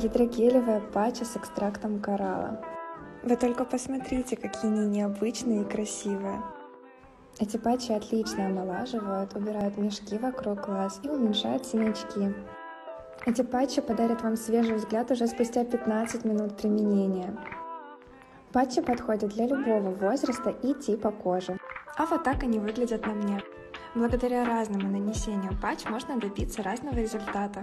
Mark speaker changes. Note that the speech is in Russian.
Speaker 1: гидрогелевая патча с экстрактом коралла. Вы только посмотрите, какие они необычные и красивые. Эти патчи отлично омолаживают, убирают мешки вокруг глаз и уменьшают синячки. Эти патчи подарят вам свежий взгляд уже спустя 15 минут применения. Патчи подходят для любого возраста и типа кожи. А вот так они выглядят на мне. Благодаря разному нанесению патч можно добиться разного результата.